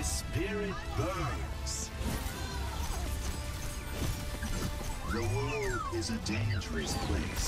My spirit burns. The world is a dangerous place.